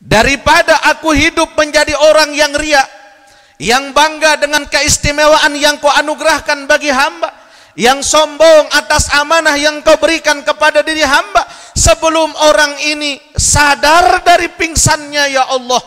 daripada aku hidup menjadi orang yang riak yang bangga dengan keistimewaan yang kau anugerahkan bagi hamba yang sombong atas amanah yang kau berikan kepada diri hamba sebelum orang ini sadar dari pingsannya ya Allah.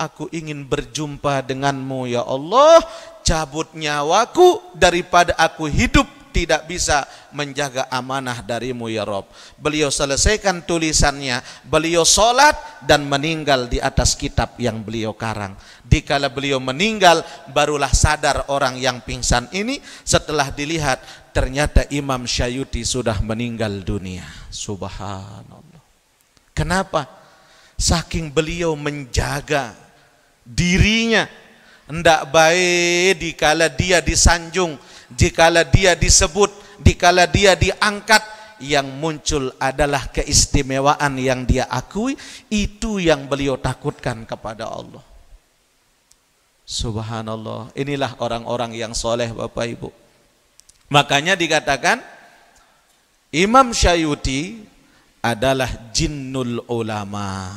Aku ingin berjumpa denganmu ya Allah. Cabut nyawaku daripada aku hidup tidak bisa menjaga amanah darimu ya Rob. Beliau selesaikan tulisannya, beliau sholat dan meninggal di atas kitab yang beliau karang. Dikala beliau meninggal, barulah sadar orang yang pingsan ini setelah dilihat ternyata Imam Syayuti sudah meninggal dunia. Subhanallah. Kenapa? Saking beliau menjaga dirinya. Hendak baik dikala dia disanjung dikala dia disebut, dikala dia diangkat, yang muncul adalah keistimewaan yang dia akui, itu yang beliau takutkan kepada Allah. Subhanallah, inilah orang-orang yang soleh Bapak Ibu. Makanya dikatakan Imam Syayuti adalah jinnul ulama.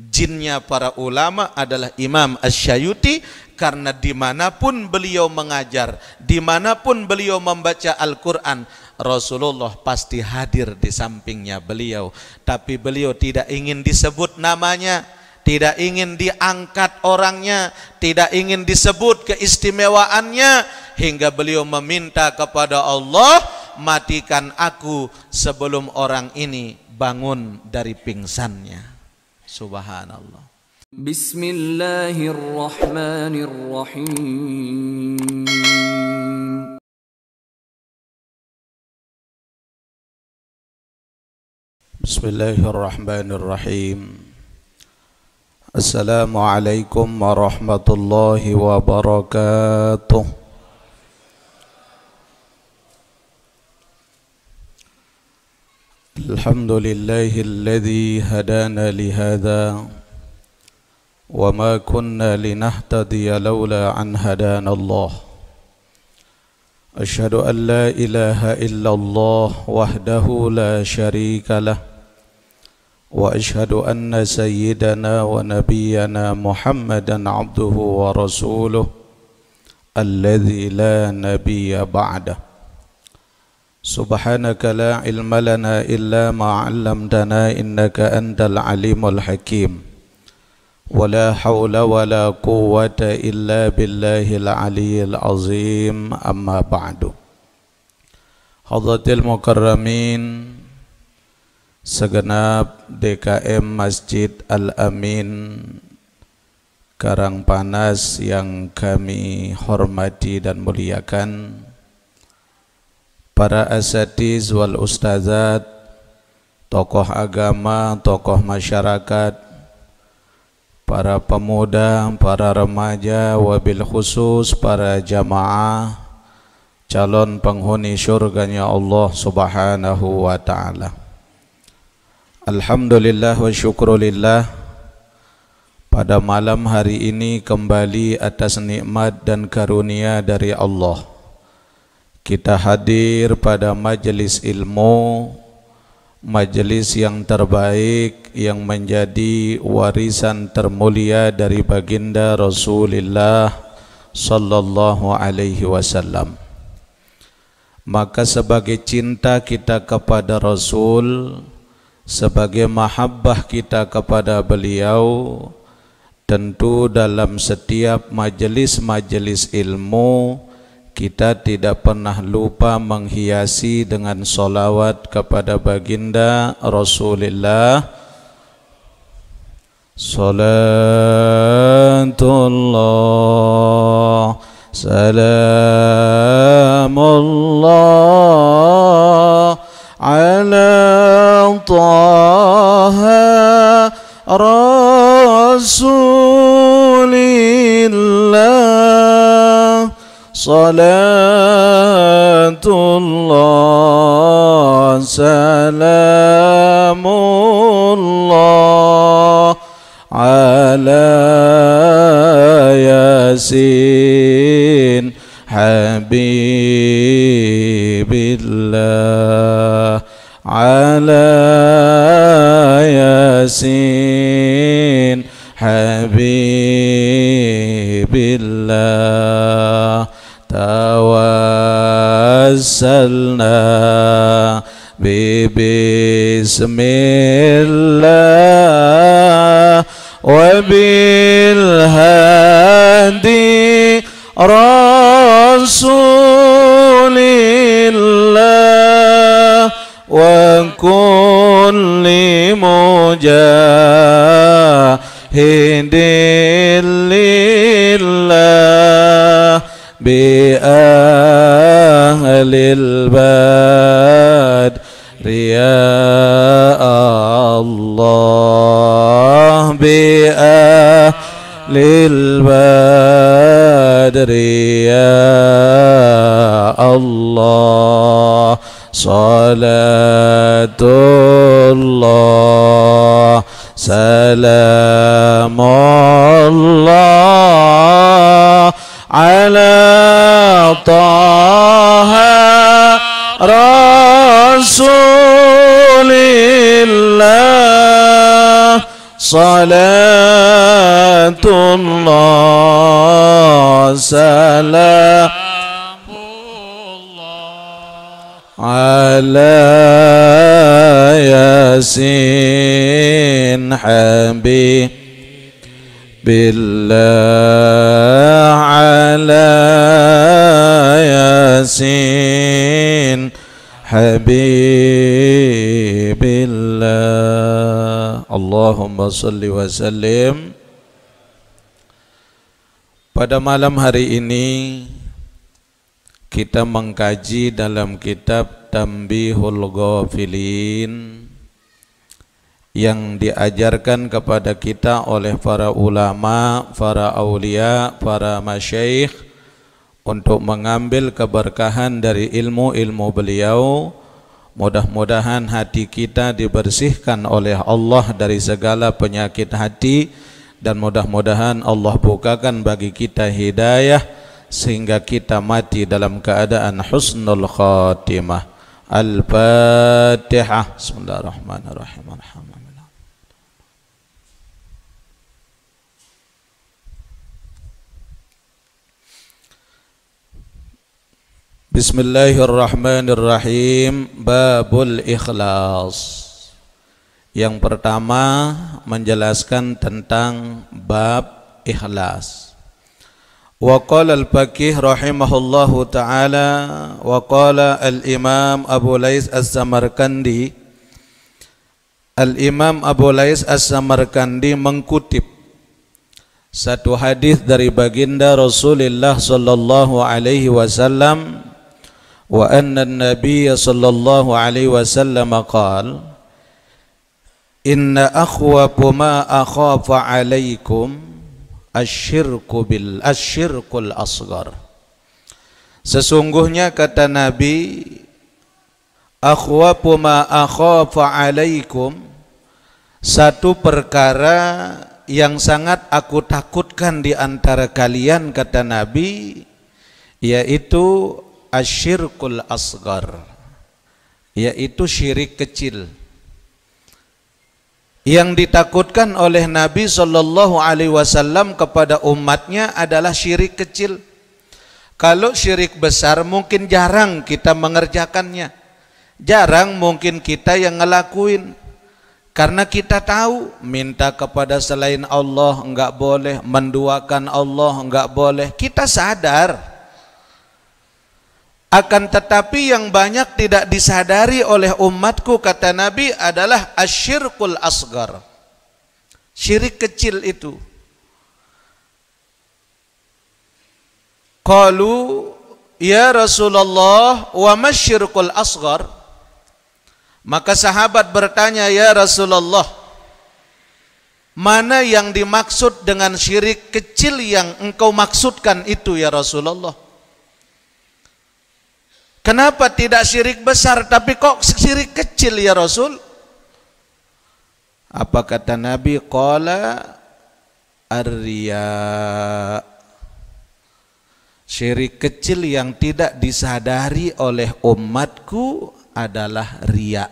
Jinnya para ulama adalah Imam Asyayuti karena di mana pun beliau mengajar, di mana pun beliau membaca Al-Quran, Rasulullah pasti hadir di sampingnya beliau. Tapi beliau tidak ingin disebut namanya, tidak ingin diangkat orangnya, tidak ingin disebut keistimewaannya, hingga beliau meminta kepada Allah, matikan aku sebelum orang ini bangun dari pingsannya. Subhanallah. بسم الله الرحمن الرحيم. بسم الله الرحمن الرحيم. السلام عليكم ورحمة الله وبركاته. الحمد لله الذي هدانا لهذا. وما كنا لنهتدي لولا أن هدانا الله أشهد أن لا إله إلا الله وحده لا شريك له وأشهد أن سيدنا ونبينا محمدا عبده ورسوله الذي لا نبي بعده سبحانك لا علم لنا إلا ما علمتنا إنك أنت العليم الحكيم ولا حول ولا قوة إلا بالله العلي العظيم أما بعد حضرة المكرمين segenap DKM Masjid Al-Amin Karangpanas yang kami hormati dan muliakan para asatiz wal ustazat tokoh agama, tokoh masyarakat para pemuda, para remaja, wabil khusus para jamaah calon penghuni syurganya Allah subhanahu wa ta'ala. Alhamdulillah wa syukrulillah pada malam hari ini kembali atas nikmat dan karunia dari Allah. Kita hadir pada majelis ilmu majelis yang terbaik yang menjadi warisan termulia dari baginda Rasulullah sallallahu alaihi wasallam. Maka sebagai cinta kita kepada Rasul sebagai mahabbah kita kepada beliau tentu dalam setiap majelis-majelis ilmu kita tidak pernah lupa menghiasi dengan solawat kepada baginda Rasulullah. Salatullah Salamullah Ala Taha Rasulillah صلاة الله سلام الله على ياسين حبيب الله على ياسين حبيب توسلنا ببسم الله وبالهادي رسول الله وكل مجاهد لله بأهل البدر يا الله بأهل البدر يا الله صلاة الله سلام الله على طه رسول الله صلاة الله سلام على ياسين حبيب بالله على ياسين حبيب الله اللهم صل وسلم pada malam hari ini kita mengkaji dalam kitab Tambihul Ghafilin yang diajarkan kepada kita oleh para ulama, para aulia, para masyaikh untuk mengambil keberkahan dari ilmu-ilmu beliau. Mudah-mudahan hati kita dibersihkan oleh Allah dari segala penyakit hati dan mudah-mudahan Allah bukakan bagi kita hidayah sehingga kita mati dalam keadaan husnul khatimah. Al-Fatihah. Bismillahirrahmanirrahim. Alhamdulillah. Bismillahirrahmanirrahim. Babul Ikhlas. Yang pertama menjelaskan tentang bab ikhlas. Wa qala al-Fakih rahimahullahu ta'ala Wa qala al-Imam Abu Lais As-Samarkandi. Al-Imam Abu Lais As-Samarkandi mengkutip satu hadis dari baginda Rasulullah sallallahu alaihi wasallam wa anna an-nabiy sallallahu alaihi wasallam qala inna akhwafu ma akhafa alaikum asyirku bil asyirkul asgar Sesungguhnya kata Nabi akhwafu ma akhafa alaikum satu perkara yang sangat aku takutkan di antara kalian kata Nabi yaitu asyirkul asgar yaitu syirik kecil yang ditakutkan oleh Nabi Shallallahu Alaihi Wasallam kepada umatnya adalah syirik kecil. Kalau syirik besar mungkin jarang kita mengerjakannya, jarang mungkin kita yang ngelakuin. Karena kita tahu minta kepada selain Allah enggak boleh, menduakan Allah enggak boleh. Kita sadar. Akan tetapi yang banyak tidak disadari oleh umatku kata Nabi adalah asyirkul asgar. Syirik kecil itu. Qalu ya Rasulullah wa masyirkul asgar? Maka sahabat bertanya ya Rasulullah mana yang dimaksud dengan syirik kecil yang engkau maksudkan itu ya Rasulullah? Kenapa tidak syirik besar tapi kok syirik kecil ya Rasul? Apa kata Nabi? Qala arya Syirik kecil yang tidak disadari oleh umatku adalah ria.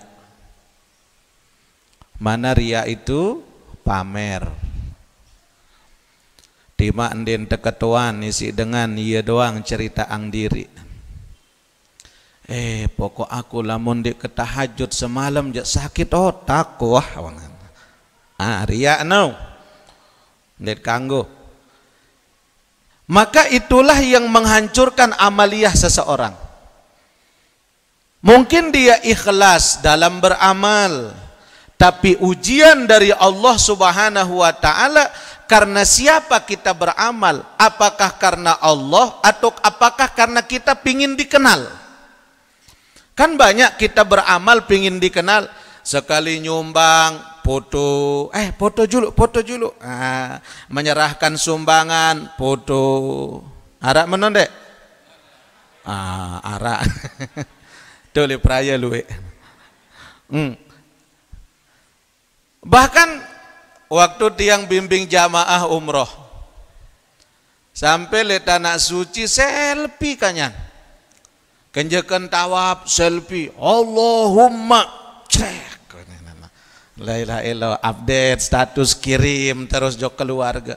Mana ria itu pamer. Tima andin teketuan isi dengan iya doang cerita ang diri. Eh pokok aku lamun di ketahajud semalam jak sakit otak wah. Ah ria no. Kanggo. Maka itulah yang menghancurkan amaliyah seseorang. Mungkin dia ikhlas dalam beramal, tapi ujian dari Allah Subhanahu wa taala karena siapa kita beramal? Apakah karena Allah atau apakah karena kita pingin dikenal? Kan banyak kita beramal pingin dikenal. Sekali nyumbang, foto, eh foto dulu, foto dulu. Ah, menyerahkan sumbangan, foto. Arak menondek? Ah, arak. Dole praya lu. Hmm. Bahkan waktu tiang bimbing jamaah umroh sampai le tanah suci selfie kanyan kenjekan tawab selfie. Allahumma. Cek. La ilaha illallah. Update status kirim terus jok keluarga.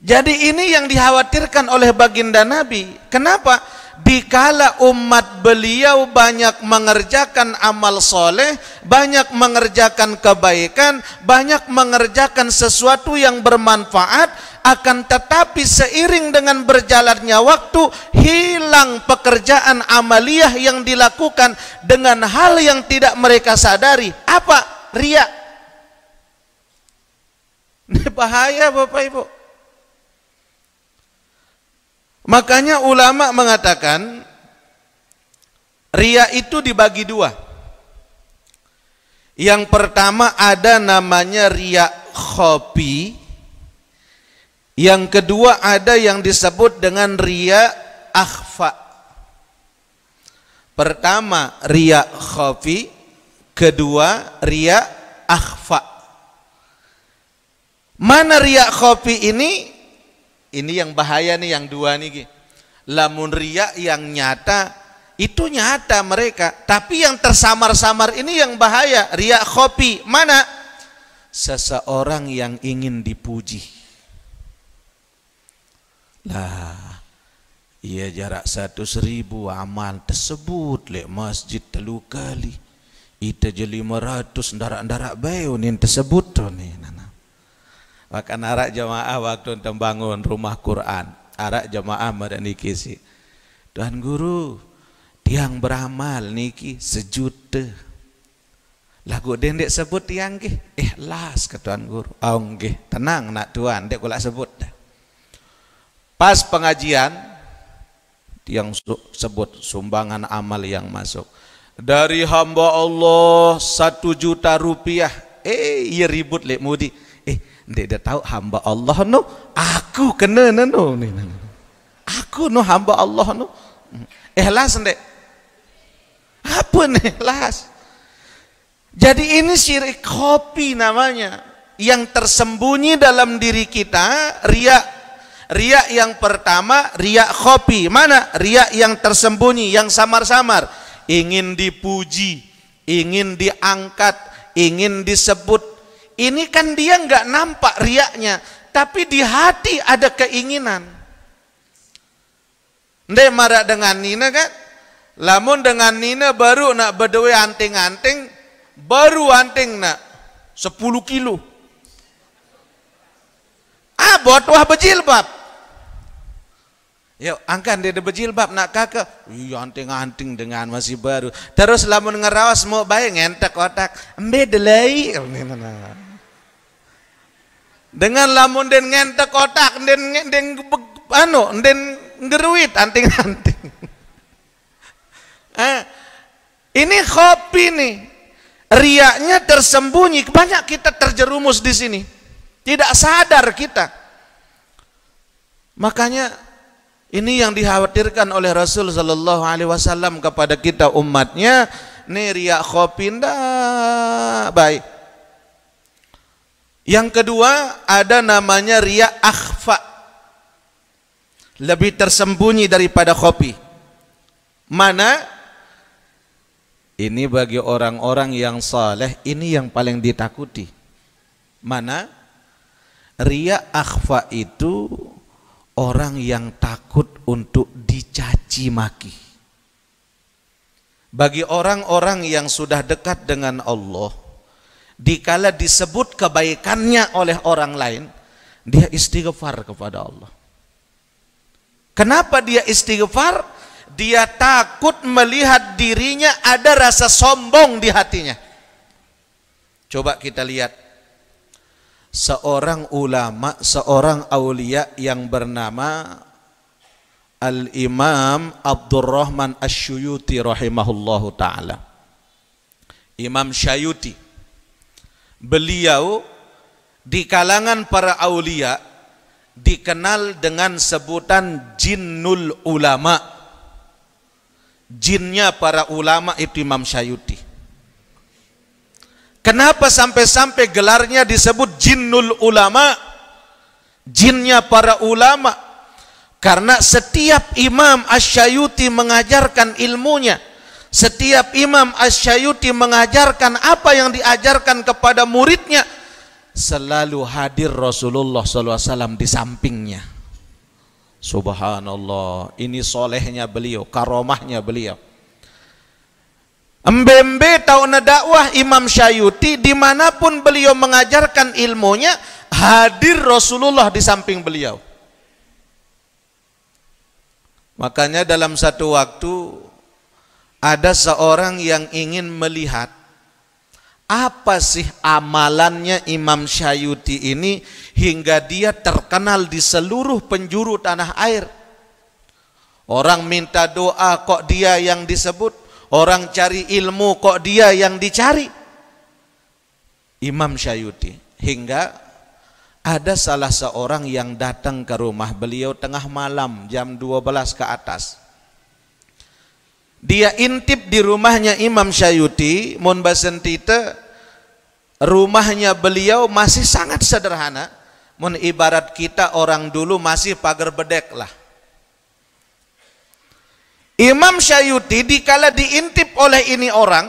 Jadi ini yang dikhawatirkan oleh baginda Nabi. Kenapa dikala umat beliau banyak mengerjakan amal soleh, banyak mengerjakan kebaikan, banyak mengerjakan sesuatu yang bermanfaat, akan tetapi seiring dengan berjalannya waktu, hilang pekerjaan amaliyah yang dilakukan dengan hal yang tidak mereka sadari. Apa? Ria. Ini bahaya Bapak Ibu. Makanya ulama mengatakan ria itu dibagi dua. Yang pertama ada namanya ria khopi. Yang kedua ada yang disebut dengan ria akhfa. Pertama ria khofi, kedua ria akhfa. Mana ria khofi ini? Ini yang bahaya nih yang dua nih. Lamun ria yang nyata itu nyata mereka, tapi yang tersamar-samar ini yang bahaya. Ria kopi mana? Seseorang yang ingin dipuji. Lah, ia jarak satu seribu amal tersebut lek masjid telu kali. Ita je lima ratus ndarak-ndarak bayu nih tersebut tuh nih. Nana. Maka arak jamaah waktu tembangun rumah Quran. Arak jamaah niki si. Tuan guru, tiang beramal niki sejuta. Lagu dendek sebut tiang ke? Eh las ke tuan guru. Oh nggih, tenang nak tuan, dek kula sebut. Pas pengajian, tiang sebut sumbangan amal yang masuk. Dari hamba Allah satu juta rupiah. Eh, iya ribut lek mudi. Dia dah tahu hamba Allah no aku kena no ni aku no hamba Allah no. Ikhlas ndek? Apa nih ikhlas? Jadi ini syirik kopi namanya. Yang tersembunyi dalam diri kita riak. Riak yang pertama riak kopi. Mana? Riak yang tersembunyi yang samar-samar. Ingin dipuji ingin diangkat ingin disebut ini kan dia nggak nampak riaknya, tapi di hati ada keinginan. Ndek marah dengan Nina kan? Lamun dengan Nina baru nak berdewe anting-anting, baru anting nak 10 kilo. Ah, buat wah bejilbab. Yuk, angkat dia bejilbab nak kakak. Iya, anting-anting dengan masih baru. Terus lamun ngerawas mau baik ngentek otak. Embe delay. Dengan lamun den ngentek kotak den den anu den ngeruit anting-anting. eh, ini kopi nih. Riaknya tersembunyi, banyak kita terjerumus di sini. Tidak sadar kita. Makanya ini yang dikhawatirkan oleh Rasul Shallallahu Alaihi Wasallam kepada kita umatnya. Nih riak kopi ndak baik. Yang kedua ada namanya ria akhfa. Lebih tersembunyi daripada kopi. Mana? Ini bagi orang-orang yang saleh ini yang paling ditakuti. Mana? Ria akhfa itu orang yang takut untuk dicaci maki. Bagi orang-orang yang sudah dekat dengan Allah, dikala disebut kebaikannya oleh orang lain, dia istighfar kepada Allah. Kenapa dia istighfar? Dia takut melihat dirinya ada rasa sombong di hatinya. Coba kita lihat seorang ulama, seorang aulia yang bernama Al-Imam Abdurrahman Asyuyuti rahimahullahu taala. Imam Syayuti. Beliau di kalangan para aulia dikenal dengan sebutan jinnul ulama. Jinnya para ulama itu Imam Syayuti. Kenapa sampai-sampai gelarnya disebut jinnul ulama? Jinnya para ulama. Karena setiap imam asyayuti mengajarkan ilmunya. Setiap imam asyayuti mengajarkan apa yang diajarkan kepada muridnya selalu hadir Rasulullah SAW di sampingnya. Subhanallah, ini solehnya beliau, karomahnya beliau. Embembe tahun dakwah Imam Syayuti di mana pun beliau mengajarkan ilmunya hadir Rasulullah di samping beliau. Makanya dalam satu waktu ada seorang yang ingin melihat apa sih amalannya Imam Syayuti ini hingga dia terkenal di seluruh penjuru tanah air? Orang minta doa kok dia yang disebut, orang cari ilmu kok dia yang dicari. Imam Syayuti hingga ada salah seorang yang datang ke rumah beliau tengah malam jam 12 ke atas. Dia intip di rumahnya Imam Syayuti, Mun Basentite, rumahnya beliau masih sangat sederhana. Mun ibarat kita orang dulu masih pagar bedek lah. Imam Syayuti dikala diintip oleh ini orang,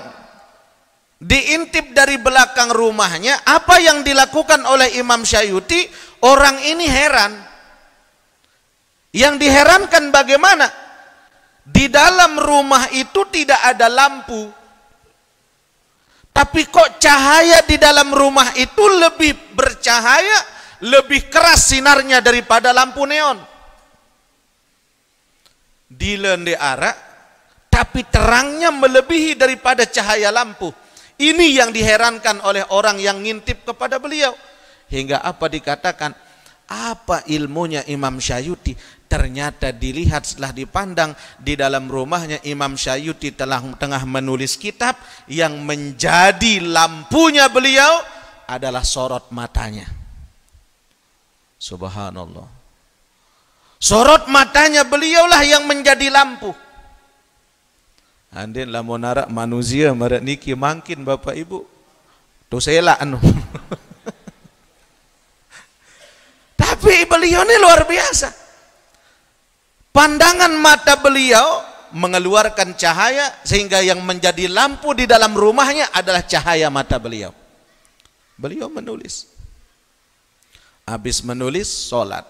diintip dari belakang rumahnya, apa yang dilakukan oleh Imam Syayuti, orang ini heran. Yang diherankan bagaimana? Di dalam rumah itu tidak ada lampu. Tapi kok cahaya di dalam rumah itu lebih bercahaya, lebih keras sinarnya daripada lampu neon. Di lende arak, tapi terangnya melebihi daripada cahaya lampu. Ini yang diherankan oleh orang yang ngintip kepada beliau. Hingga apa dikatakan, apa ilmunya Imam Syayuti? Ternyata dilihat setelah dipandang di dalam rumahnya Imam Syayuti telah tengah menulis kitab yang menjadi lampunya beliau adalah sorot matanya. Subhanallah. Sorot matanya beliaulah yang menjadi lampu. Andin lamun manusia marak niki mangkin Bapak Ibu. Tu selak anu. Tapi beliau ini luar biasa. Pandangan mata beliau mengeluarkan cahaya sehingga yang menjadi lampu di dalam rumahnya adalah cahaya mata beliau. Beliau menulis. Habis menulis, sholat.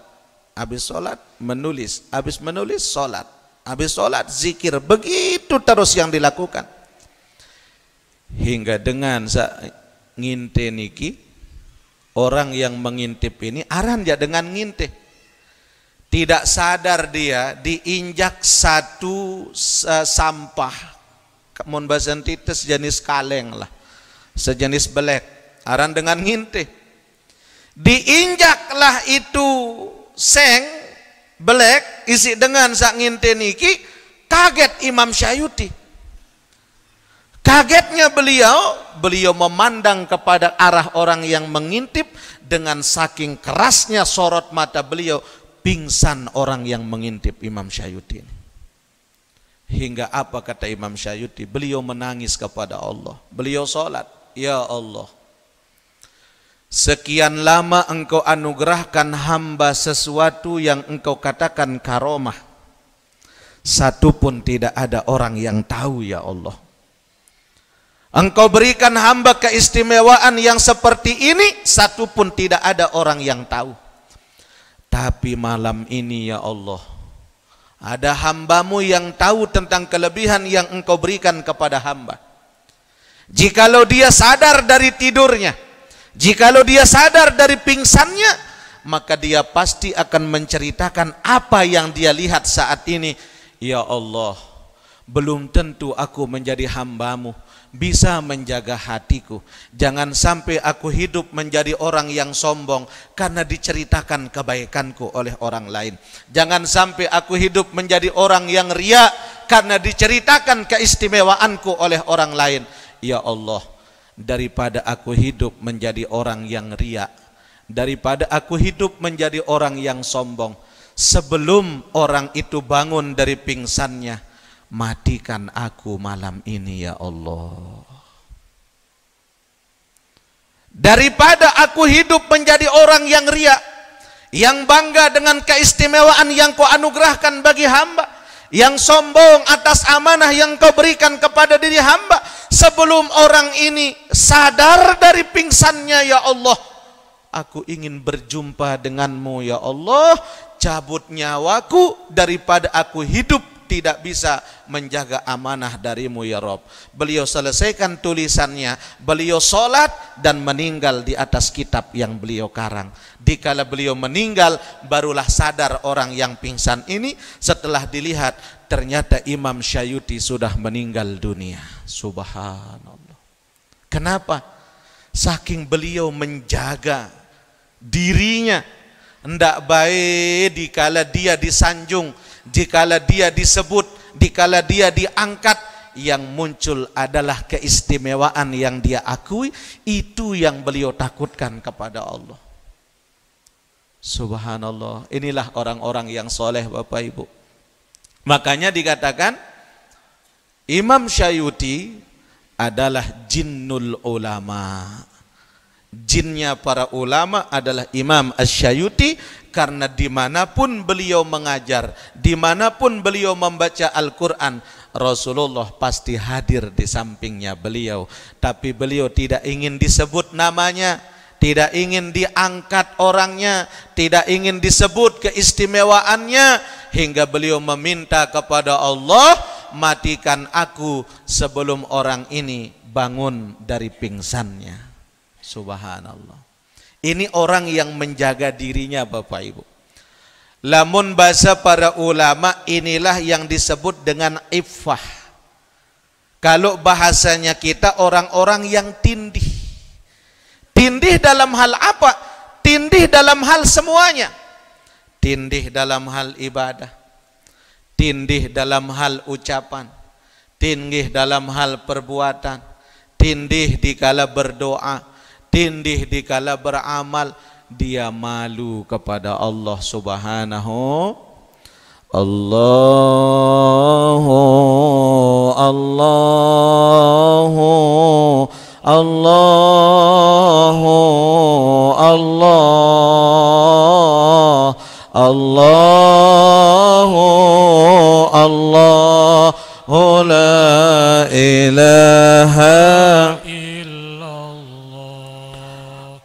Habis sholat, menulis. Habis menulis, sholat. Habis sholat, zikir. Begitu terus yang dilakukan. Hingga dengan nginte niki, orang yang mengintip ini, aran ya dengan ngintip tidak sadar dia diinjak satu uh, sampah. Mun basentites sejenis kaleng lah. Sejenis belek. Aran dengan ngintih. Diinjaklah itu seng belek isi dengan sak ngintih niki kaget Imam Syayuti. Kagetnya beliau beliau memandang kepada arah orang yang mengintip dengan saking kerasnya sorot mata beliau pingsan orang yang mengintip Imam Syayuti ini. Hingga apa kata Imam Syayuti? Beliau menangis kepada Allah. Beliau sholat. Ya Allah. Sekian lama engkau anugerahkan hamba sesuatu yang engkau katakan karomah. Satu pun tidak ada orang yang tahu ya Allah. Engkau berikan hamba keistimewaan yang seperti ini, satu pun tidak ada orang yang tahu. Tapi malam ini ya Allah, ada hambamu yang tahu tentang kelebihan yang engkau berikan kepada hamba. Jikalau dia sadar dari tidurnya, jikalau dia sadar dari pingsannya, maka dia pasti akan menceritakan apa yang dia lihat saat ini. Ya Allah, belum tentu aku menjadi hambamu bisa menjaga hatiku. Jangan sampai aku hidup menjadi orang yang sombong karena diceritakan kebaikanku oleh orang lain. Jangan sampai aku hidup menjadi orang yang ria karena diceritakan keistimewaanku oleh orang lain. Ya Allah, daripada aku hidup menjadi orang yang ria, daripada aku hidup menjadi orang yang sombong, sebelum orang itu bangun dari pingsannya, matikan aku malam ini ya Allah. Daripada aku hidup menjadi orang yang ria, yang bangga dengan keistimewaan yang kau anugerahkan bagi hamba, yang sombong atas amanah yang kau berikan kepada diri hamba, sebelum orang ini sadar dari pingsannya ya Allah, aku ingin berjumpa denganmu ya Allah, cabut nyawaku daripada aku hidup tidak bisa menjaga amanah darimu ya Rob. Beliau selesaikan tulisannya, beliau sholat dan meninggal di atas kitab yang beliau karang. Dikala beliau meninggal, barulah sadar orang yang pingsan ini setelah dilihat ternyata Imam Syayuti sudah meninggal dunia. Subhanallah. Kenapa? Saking beliau menjaga dirinya. Hendak baik dikala dia disanjung dikala dia disebut, dikala dia diangkat, yang muncul adalah keistimewaan yang dia akui, itu yang beliau takutkan kepada Allah. Subhanallah, inilah orang-orang yang soleh Bapak Ibu. Makanya dikatakan Imam Syayuti adalah jinnul ulama. Jinnya para ulama adalah Imam Asyayuti karena di mana pun beliau mengajar, di mana pun beliau membaca Al-Quran, Rasulullah pasti hadir di sampingnya beliau. Tapi beliau tidak ingin disebut namanya, tidak ingin diangkat orangnya, tidak ingin disebut keistimewaannya, hingga beliau meminta kepada Allah, matikan aku sebelum orang ini bangun dari pingsannya. Subhanallah. Ini orang yang menjaga dirinya Bapak Ibu. Lamun bahasa para ulama inilah yang disebut dengan iffah. Kalau bahasanya kita orang-orang yang tindih. Tindih dalam hal apa? Tindih dalam hal semuanya. Tindih dalam hal ibadah. Tindih dalam hal ucapan. Tindih dalam hal perbuatan. Tindih dikala berdoa tindih dikala beramal dia malu kepada Allah Subhanahu Allahu Allahu Allahu Allah Allahu Allahu la ilaha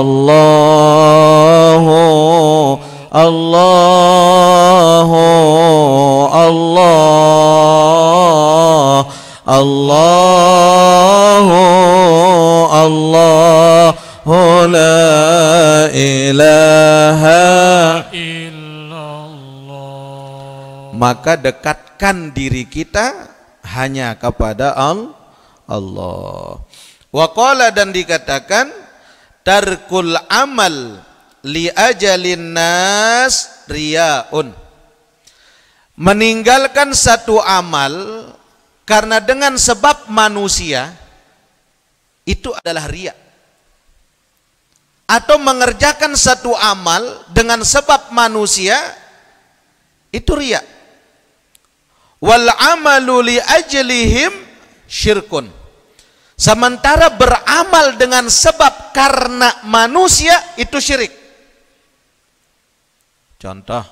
الله الله الله الله الله لا إله إلا الله maka dekatkan diri kita hanya kepada Allah. Waqala dan dikatakan tarkul amal li ajalin nas riyaun meninggalkan satu amal karena dengan sebab manusia itu adalah ria atau mengerjakan satu amal dengan sebab manusia itu riya. Wal amalu li ajlihim syirkun. Sementara beramal dengan sebab karena manusia itu syirik. Contoh.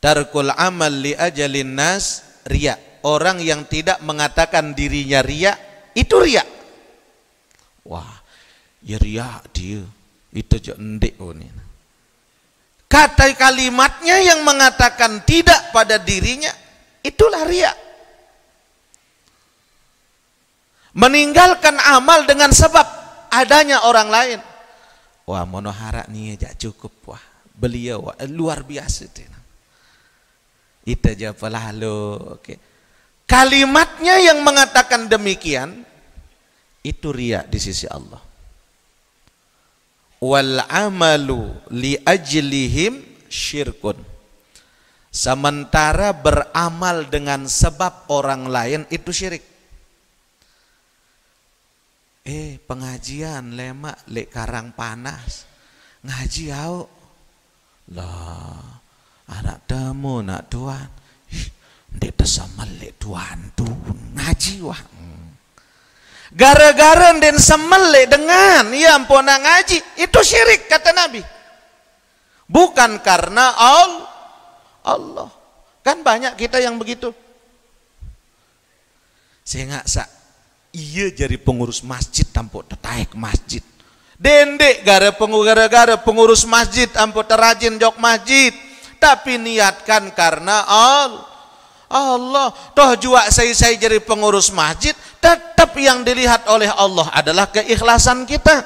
Tarkul amal li ajalin nas riya. Orang yang tidak mengatakan dirinya riya itu riya. Wah, ya riya dia. Itu je endek oh. Kata kalimatnya yang mengatakan tidak pada dirinya itulah riya. Meninggalkan amal dengan sebab adanya orang lain. Wah, monohara nih aja cukup wah. Beliau wah, luar biasa itu. Itu aja lalu. Oke. Kalimatnya yang mengatakan demikian itu riya di sisi Allah. Wal amalu li ajlihim syirkun. Sementara beramal dengan sebab orang lain itu syirik. Eh pengajian lemak lek karang panas. Ngaji au. Lah anak temu nak tuan dek tersama lek tuan tu ngaji wah. Gara-gara den semele dengan ya ampuna ngaji. Itu syirik kata Nabi. Bukan karena Allah Allah. Kan banyak kita yang begitu. Saya nggak sak iya jadi pengurus masjid tampuk tertaik masjid. Dendek gara gara-gara pengurus masjid ampun terajin jok masjid. Tapi niatkan karena Allah Allah. Toh juga saya saya jadi pengurus masjid tetap yang dilihat oleh Allah adalah keikhlasan kita.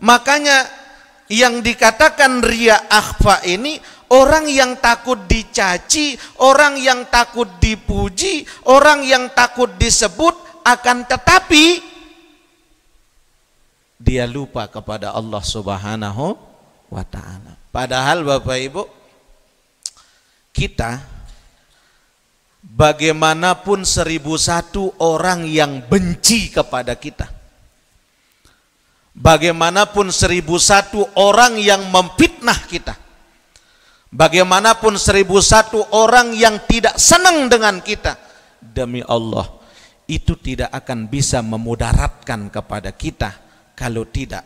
Makanya yang dikatakan ria akhfa ini orang yang takut dicaci orang yang takut dipuji orang yang takut disebut akan tetapi dia lupa kepada Allah Subhanahu wa taala. Padahal Bapak Ibu kita bagaimanapun seribu satu orang yang benci kepada kita bagaimanapun seribu satu orang yang memfitnah kita bagaimanapun seribu satu orang yang tidak senang dengan kita demi Allah itu tidak akan bisa memudaratkan kepada kita kalau tidak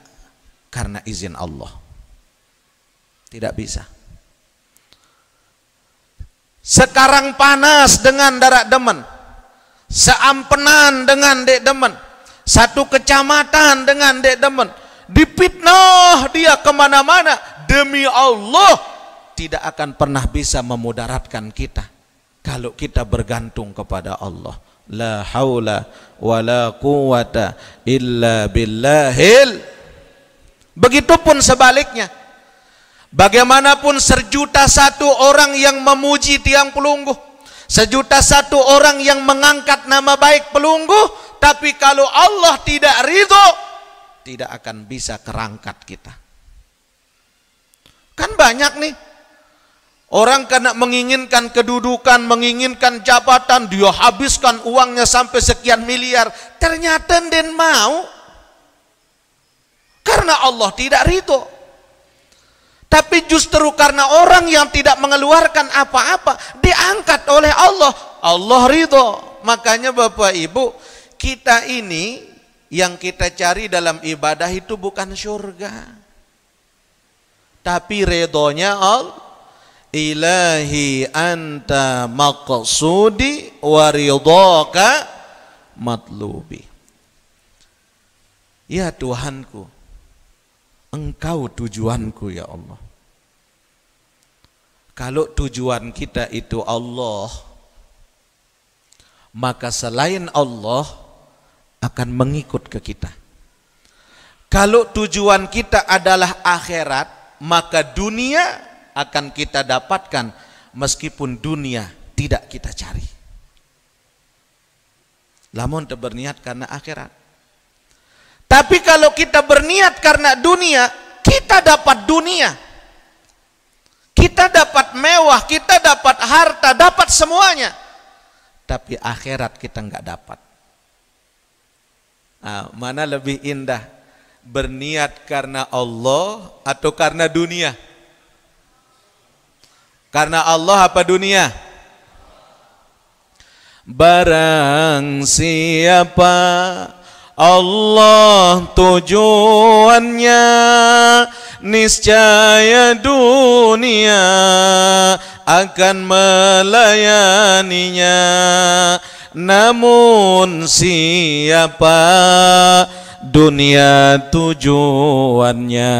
karena izin Allah. Tidak bisa. Sekarang panas dengan darat demen. Seampenan dengan dek demen. Satu kecamatan dengan dek demen. Dipitnah dia ke mana-mana. Demi Allah tidak akan pernah bisa memudaratkan kita. Kalau kita bergantung kepada Allah la haula wala quwata illa billahil. Begitupun sebaliknya. Bagaimanapun sejuta satu orang yang memuji tiang pelungguh sejuta satu orang yang mengangkat nama baik pelungguh tapi kalau Allah tidak ridho tidak akan bisa kerangkat kita. Kan banyak nih Orang karena menginginkan kedudukan, menginginkan jabatan, dia habiskan uangnya sampai sekian miliar. Ternyata den mau. Karena Allah tidak ridho. Tapi justru karena orang yang tidak mengeluarkan apa-apa, diangkat oleh Allah. Allah ridho. Makanya Bapak Ibu, kita ini yang kita cari dalam ibadah itu bukan surga. Tapi redonya Allah ilahi anta maqsudi wa ridhaka matlubi. Ya Tuhanku engkau tujuanku ya Allah. Kalau tujuan kita itu Allah maka selain Allah akan mengikut ke kita. Kalau tujuan kita adalah akhirat maka dunia akan kita dapatkan meskipun dunia tidak kita cari. Lamun berniat karena akhirat. Tapi kalau kita berniat karena dunia, kita dapat dunia. Kita dapat mewah, kita dapat harta, dapat semuanya. Tapi akhirat kita nggak dapat. Nah, mana lebih indah berniat karena Allah atau karena dunia? Karena Allah apa dunia? Barang siapa Allah tujuannya niscaya dunia akan melayaninya namun siapa dunia tujuannya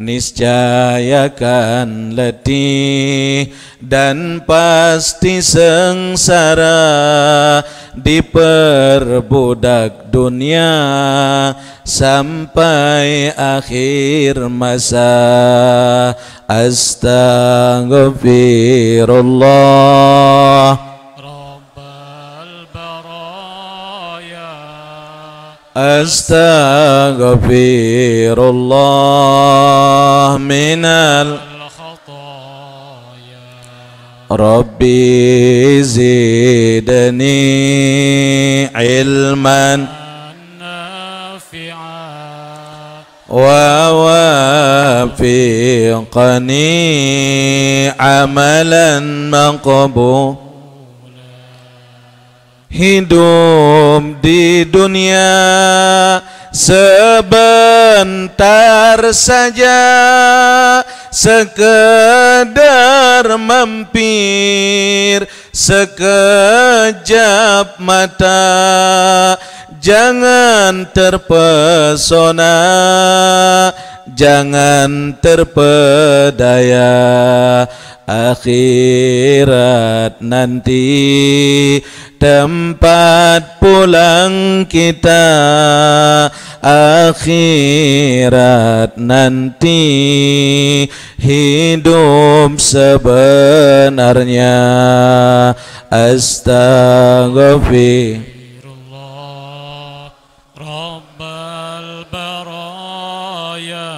niscaya kan letih dan pasti sengsara diperbudak dunia sampai akhir masa. Astagfirullah أستغفر الله من الخطايا. ربي زدني علما نافعا ووافقني عملا مقبولا. Hidup di dunia sebentar saja sekedar mampir sekejap mata. Jangan terpesona jangan terpedaya. Akhirat nanti tempat pulang kita akhirat nanti hidup sebenarnya. Astaghfirullah rabbal baraya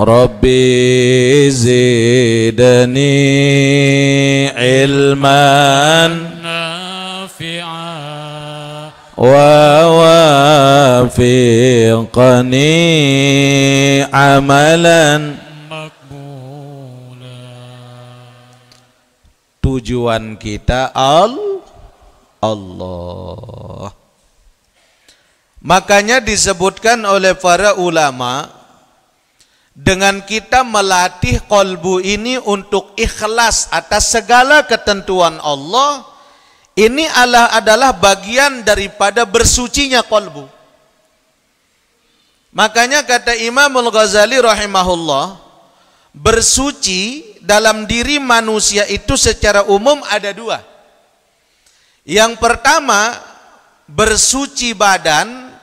Rabbi zidni ilman wa wafiqani amalan. Makbula tujuan kita al Allah. Makanya disebutkan oleh para ulama dengan kita melatih kolbu ini untuk ikhlas atas segala ketentuan Allah ini adalah, adalah bagian daripada bersucinya kolbu. Makanya kata Imam Al-Ghazali rahimahullah bersuci dalam diri manusia itu secara umum ada dua. Yang pertama bersuci badan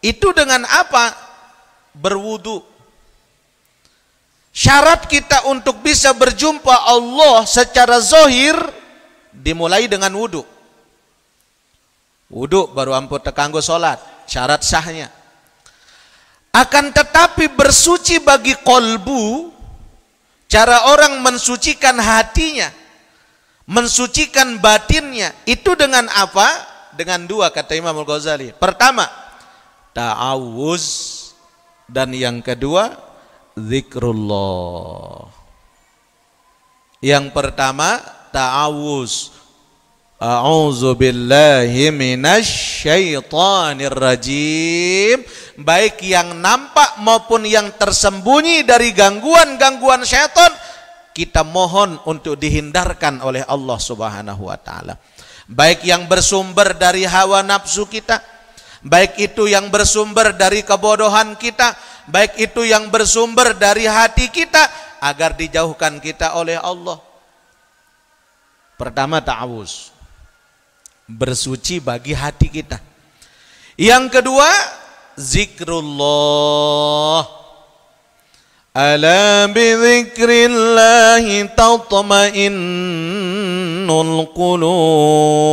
itu dengan apa? Berwudu Syarat kita untuk bisa berjumpa Allah secara zohir dimulai dengan wudhu. Wudhu baru ampun tekanggo sholat, syarat sahnya. Akan tetapi bersuci bagi kolbu, cara orang mensucikan hatinya, mensucikan batinnya, itu dengan apa? Dengan dua kata Imam Al-Ghazali. Pertama, ta'awuz dan yang kedua zikrullah. Yang pertama ta'awuz. A'udzu billahi minasyaitonir rajim. Baik yang nampak maupun yang tersembunyi dari gangguan-gangguan syaitan, kita mohon untuk dihindarkan oleh Allah Subhanahu wa taala. Baik yang bersumber dari hawa nafsu kita, baik itu yang bersumber dari kebodohan kita, baik itu yang bersumber dari hati kita agar dijauhkan kita oleh Allah. Pertama ta'awuz. Bersuci bagi hati kita. Yang kedua zikrullah. Ala bi dzikrillahi tatma'innul qulub.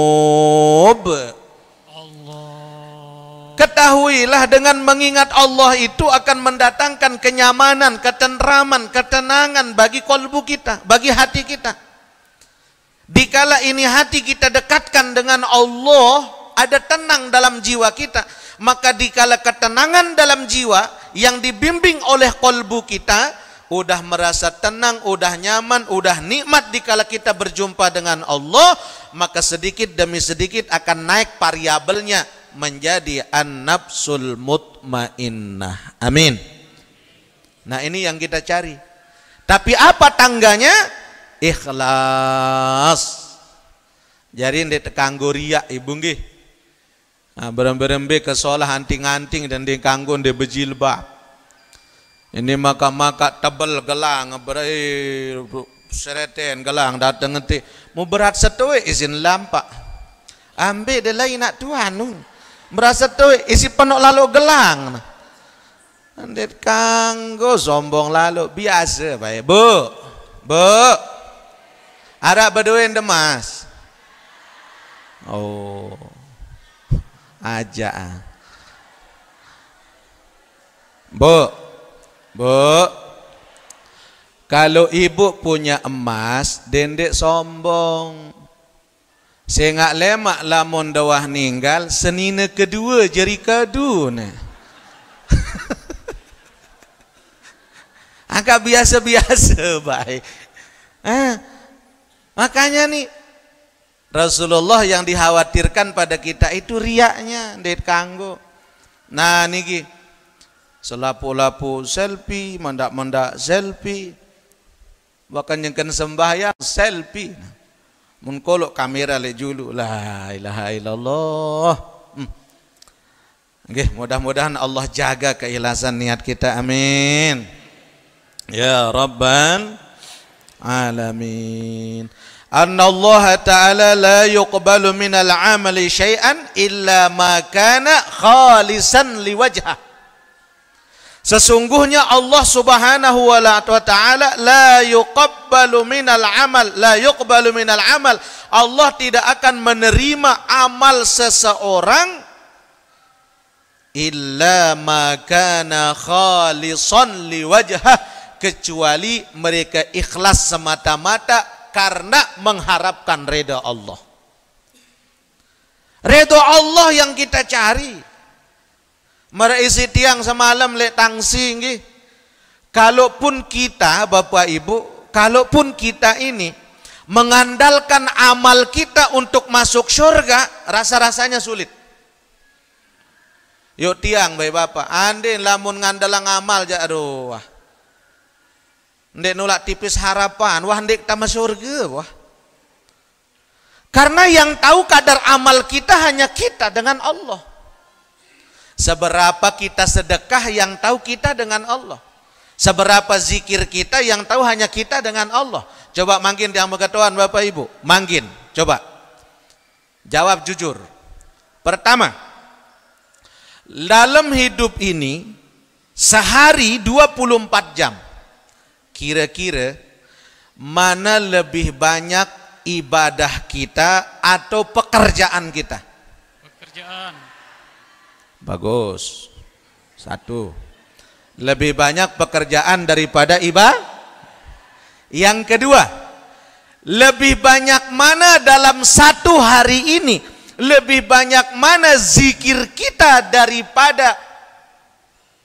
Ketahuilah dengan mengingat Allah itu akan mendatangkan kenyamanan, ketentraman, ketenangan bagi kolbu kita, bagi hati kita. Dikala ini hati kita dekatkan dengan Allah, ada tenang dalam jiwa kita. Maka dikala ketenangan dalam jiwa yang dibimbing oleh kolbu kita, udah merasa tenang, udah nyaman, udah nikmat dikala kita berjumpa dengan Allah, maka sedikit demi sedikit akan naik variabelnya menjadi an-nafsul mutmainnah. Amin. Nah, ini yang kita cari. Tapi apa tangganya? Ikhlas. Jadi ini kanggo riak ibu nggih. Nah, berembe-rembe ke sekolah anting-anting dan di kanggo di bejilbab. Ini maka-maka tebel gelang berai sereten gelang datang nanti mau berat setue izin lampak ambil dia lain nak tuan nu merasa tu isi penuh lalu gelang. Andit kanggo sombong lalu biasa baik bu bu. Ada beduin demas. Oh aja bu bu. Kalau ibu punya emas dendek sombong saya lemak lamun dawah ninggal senina kedua jari kadu ne. Agak biasa-biasa baik. Eh, makanya nih Rasulullah yang dikhawatirkan pada kita itu riaknya dek kanggo. Nah niki selapu-lapu selfie, mendak-mendak selfie. Bahkan yang kan sembahyang selfie. Mun kolok kamera le julu la ilaha illallah. Hmm. Mudah-mudahan Allah jaga keikhlasan niat kita. Amin. Ya Rabban alamin. Anna Allah Ta'ala la yuqbalu minal amali syai'an illa ma kana khalisan liwajhah. Sesungguhnya Allah Subhanahu wa taala la yuqabbalu minal amal, la yuqbalu minal amal. Allah tidak akan menerima amal seseorang illa ma kana khalisan liwajhah kecuali mereka ikhlas semata-mata karena mengharapkan reda Allah. Reda Allah yang kita cari. Meraisi tiang semalam lek tangsi nggih. Kalaupun kita Bapak Ibu, kalaupun kita ini mengandalkan amal kita untuk masuk surga, rasa-rasanya sulit. Yuk tiang baik bapak, ande lamun ngandalang amal ja aduh. Wah. Nolak tipis harapan, wah ndek tama surga wah. Karena yang tahu kadar amal kita hanya kita dengan Allah. Seberapa kita sedekah yang tahu kita dengan Allah. Seberapa zikir kita yang tahu hanya kita dengan Allah. Coba mangkin yang berketuan Bapak Ibu. Mangkin, coba. Jawab jujur. Pertama, dalam hidup ini sehari 24 jam. Kira-kira mana lebih banyak ibadah kita atau pekerjaan kita? Pekerjaan. Bagus. Satu. Lebih banyak pekerjaan daripada ibadah. Yang kedua, lebih banyak mana dalam satu hari ini? Lebih banyak mana zikir kita daripada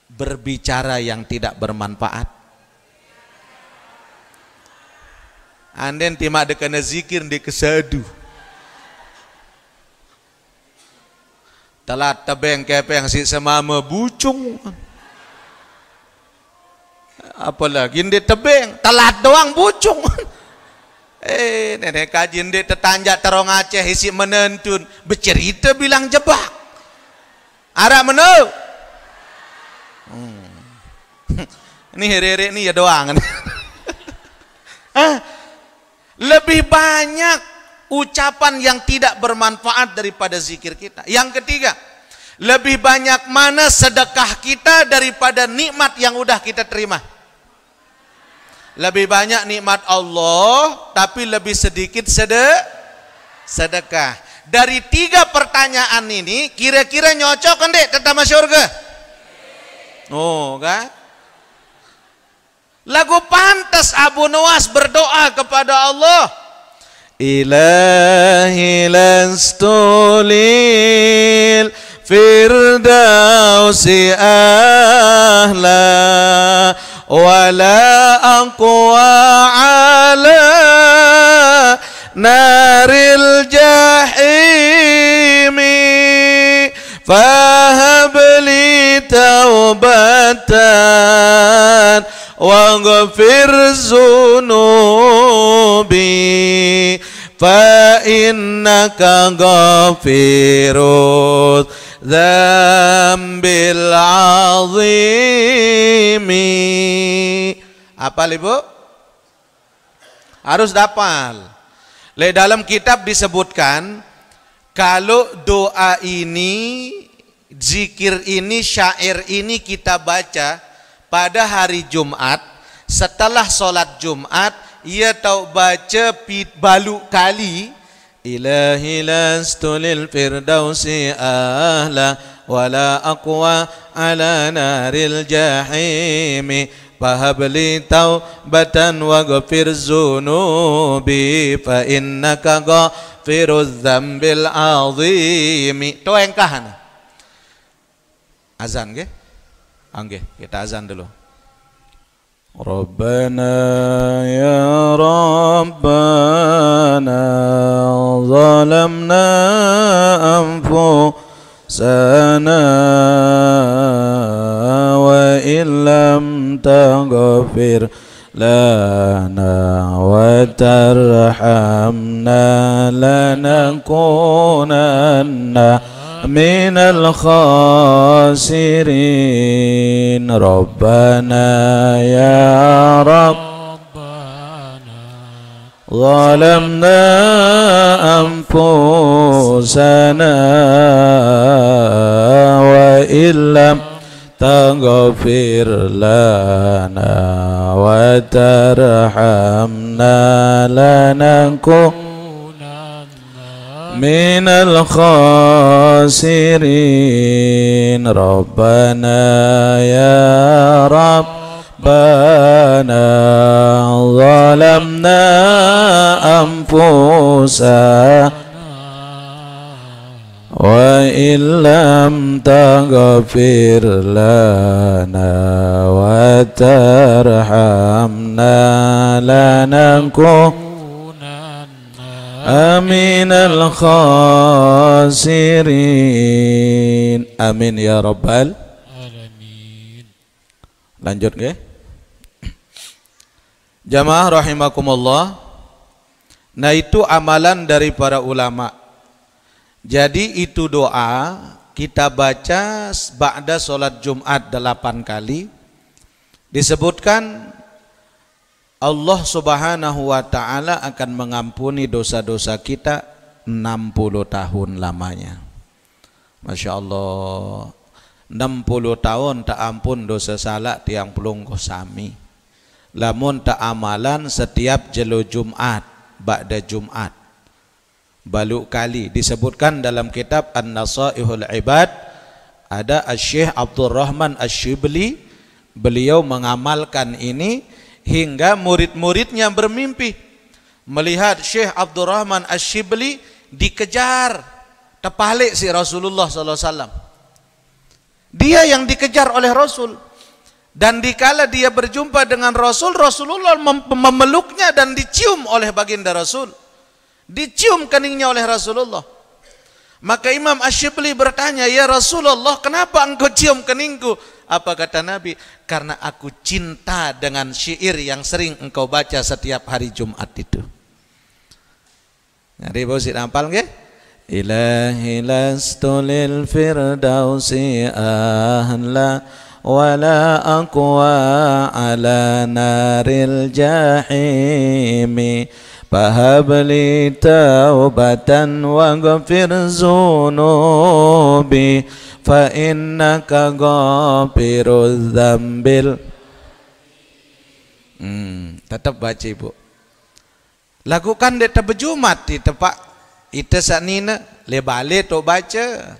berbicara yang tidak bermanfaat? Anden timak dekana zikir di kesadu. Telat tebeng kepeng si semama bucung. Apalagi dia tebeng, telat doang bucung. Eh, nenek kaji dia tetanjak terong Aceh isi menentun, bercerita bilang jebak. Arah menu. Hmm. Ini here ini ya doang. Lebih banyak ucapan yang tidak bermanfaat daripada zikir kita. Yang ketiga, lebih banyak mana sedekah kita daripada nikmat yang udah kita terima. Lebih banyak nikmat Allah, tapi lebih sedikit sedekah. dari tiga pertanyaan ini kira-kira nyocok kan dek tentang surga? Oh kan? Lagu pantas Abu Nuwas berdoa kepada Allah. Ilahi lastulil firdausi ahla wala aqwa ala naril jahimi fahab li taubatan waghfir zunubi fa innaka ghafirud dzambil azimi. Apa ibu? Harus dapal. Le dalam kitab disebutkan kalau doa ini zikir ini syair ini kita baca pada hari Jumat setelah sholat Jumat ia tahu baca pit balu kali. Ilahi lastu firdausi ahla wala aqwa ala naril jahimi. Li taubatan waghfir zunubi fa innaka ghafirudz dzambil azimi. To engkah azan nggih? Angge, kita azan dulu. ربنا يا ربنا ظلمنا أنفسنا وإن لم تغفر لنا وترحمنا لنكونن من الخاسرين. ربنا يا رب. ظلمنا أنفسنا وإن لم تغفر لنا وترحمنا لنكون من الخاسرين. ربنا يا ربنا ظلمنا أنفسنا وإن لم تغفر لنا وترحمنا لنكون Amin al khasirin Amin ya rabbal alamin Lanjut ke Jamaah rahimakumullah. Nah itu amalan dari para ulama. Jadi itu doa kita baca ba'da sholat Jumat delapan kali. Disebutkan Allah Subhanahu wa taala akan mengampuni dosa-dosa kita 60 tahun lamanya. Masya Allah 60 tahun tak ampun dosa salah tiang pelungguh sami. Lamun tak amalan setiap jelo Jumat, ba'da Jumat. Baluk kali disebutkan dalam kitab An-Nasaihul Ibad ada Asy-Syaikh Abdul Rahman Asy-Syibli beliau mengamalkan ini hingga murid-muridnya bermimpi melihat Syekh Abdurrahman Ash-Shibli dikejar tepalik si Rasulullah wasallam. Dia yang dikejar oleh Rasul. Dan dikala dia berjumpa dengan Rasul, Rasulullah mem memeluknya dan dicium oleh baginda Rasul. Dicium keningnya oleh Rasulullah. Maka Imam Ash-Shibli bertanya, "Ya Rasulullah, kenapa engkau cium keningku?" Apa kata Nabi? Karena aku cinta dengan syair yang sering engkau baca setiap hari Jumat itu. Jadi bosit hafal nggih? Ilahi lastu lil firdausi ahla wala aqwa ala naril jahimi فهب لي توبة واغفر ذنوبي fa innaka ghafirudz dzambil hmm, tetap baca ibu lakukan di tebejumat di tempat itu sanina le balik tu baca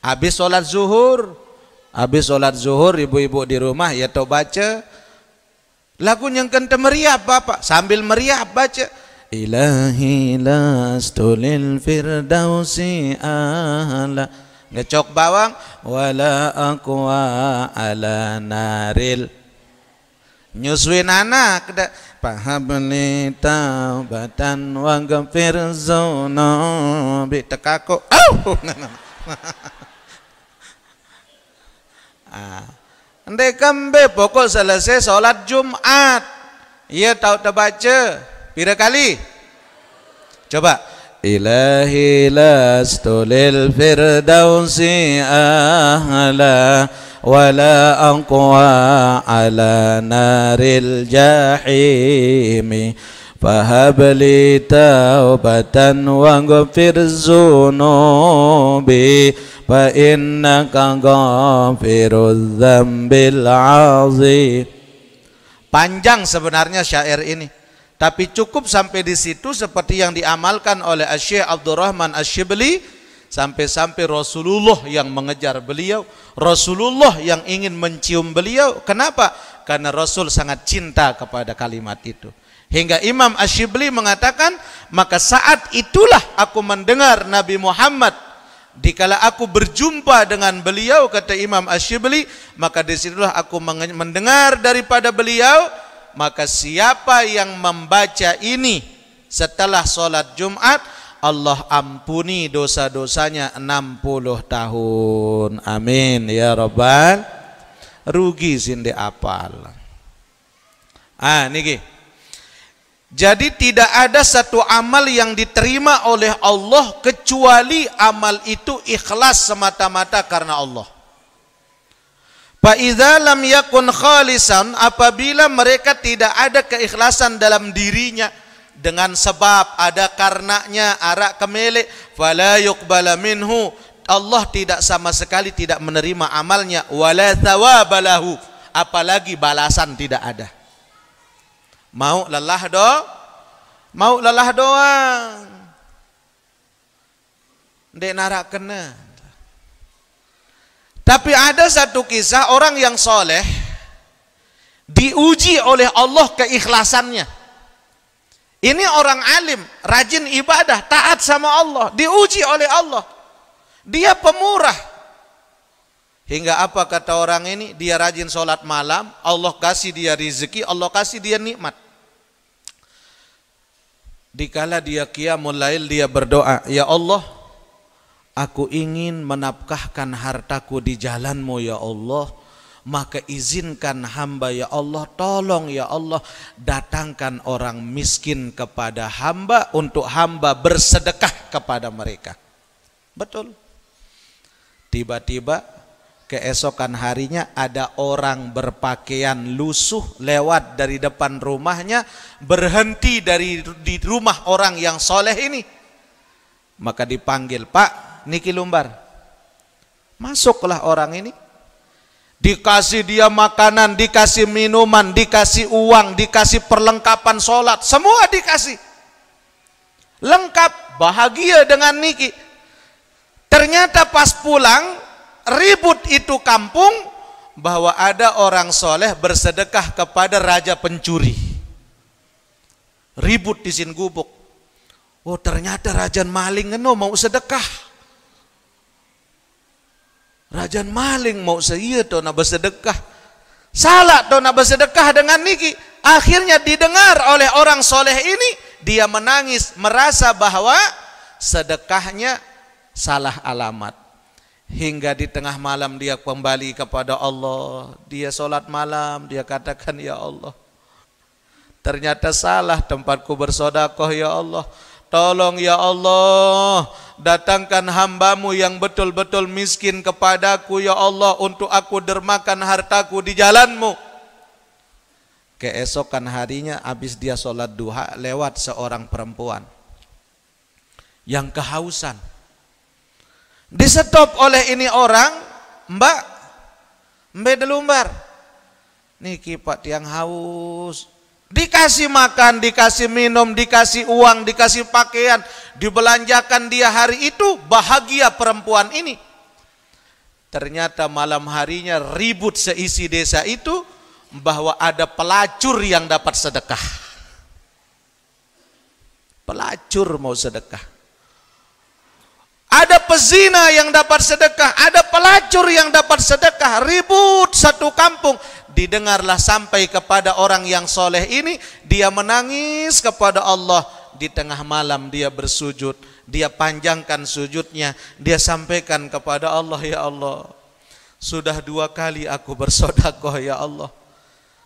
habis solat zuhur habis solat zuhur ibu-ibu di rumah ya tu baca lagu yang kenta meriah bapak sambil meriah baca ilahi lastulil firdausi ala ngecok bawang wala aqwa ala naril nyusuin anak Fahabli taubatan wa ghafir zunubi tekako. Au. ah. Andai kambe pokok selesai solat Jumat. Ia tahu terbaca pira kali? Coba. Ilahi lastu lil firdausi ahla ولا أقوى على نار الجحيم فهب لي توبة واغفر ذنوبي فإنك غافر الذنب العظيم Panjang sebenarnya syair ini. tapi cukup sampai di situ seperti yang diamalkan oleh Syekh Abdurrahman Asyibli sampai-sampai Rasulullah yang mengejar beliau, Rasulullah yang ingin mencium beliau. Kenapa? Karena Rasul sangat cinta kepada kalimat itu. Hingga Imam Ashibli mengatakan, maka saat itulah aku mendengar Nabi Muhammad Dikala aku berjumpa dengan beliau kata Imam Ashibli maka di situlah aku mendengar daripada beliau maka siapa yang membaca ini setelah solat Jumat Allah ampuni dosa-dosanya 60 tahun. Amin ya rabbal rugi sinde apal. Ah niki. Jadi tidak ada satu amal yang diterima oleh Allah kecuali amal itu ikhlas semata-mata karena Allah. Fa idza lam yakun khalisan apabila mereka tidak ada keikhlasan dalam dirinya, dengan sebab ada karenanya arak kemelik fala yuqbala minhu Allah tidak sama sekali tidak menerima amalnya wala thawabalahu apalagi balasan tidak ada. Mau lelah do mau lelah doang. Dek narak kena tapi ada satu kisah orang yang soleh diuji oleh Allah keikhlasannya ini orang alim, rajin ibadah, taat sama Allah, diuji oleh Allah. Dia pemurah. Hingga apa kata orang ini? Dia rajin sholat malam, Allah kasih dia rizki, Allah kasih dia nikmat. Dikala dia qiyamul lail dia berdoa, Ya Allah, aku ingin menapkahkan hartaku di jalanmu ya Allah. Maka izinkan hamba ya Allah tolong ya Allah datangkan orang miskin kepada hamba untuk hamba bersedekah kepada mereka. Betul. Tiba-tiba keesokan harinya ada orang berpakaian lusuh lewat dari depan rumahnya berhenti dari di rumah orang yang soleh ini. Maka dipanggil pak niki lumbar masuklah orang ini dikasih dia makanan, dikasih minuman, dikasih uang, dikasih perlengkapan sholat, semua dikasih. Lengkap, bahagia dengan Niki. Ternyata pas pulang, ribut itu kampung, bahwa ada orang soleh bersedekah kepada raja pencuri. Ribut di sini gubuk. Oh ternyata raja maling no mau sedekah Rajan maling mau saya tu nak bersedekah. Salah tu nak bersedekah dengan niki. Akhirnya didengar oleh orang soleh ini. Dia menangis merasa bahwa sedekahnya salah alamat. Hingga di tengah malam dia kembali kepada Allah. Dia solat malam, dia katakan ya Allah. Ternyata salah tempatku bersodakoh ya Allah. Tolong ya Allah datangkan hambamu yang betul-betul miskin kepadaku ya Allah untuk aku dermakan hartaku di jalanmu. Keesokan harinya habis dia sholat duha lewat seorang perempuan yang kehausan. Disetop oleh ini orang mbak mbak delumbar. Niki pak tiang haus Dikasih makan, dikasih minum, dikasih uang, dikasih pakaian, dibelanjakan dia hari itu bahagia perempuan ini. Ternyata malam harinya ribut seisi desa itu bahwa ada pelacur yang dapat sedekah. Pelacur mau sedekah. Ada pezina yang dapat sedekah, ada pelacur yang dapat sedekah, ribut satu kampung didengarlah sampai kepada orang yang soleh ini dia menangis kepada Allah. Di tengah malam dia bersujud dia panjangkan sujudnya dia sampaikan kepada Allah ya Allah sudah dua kali aku bersodakoh ya Allah.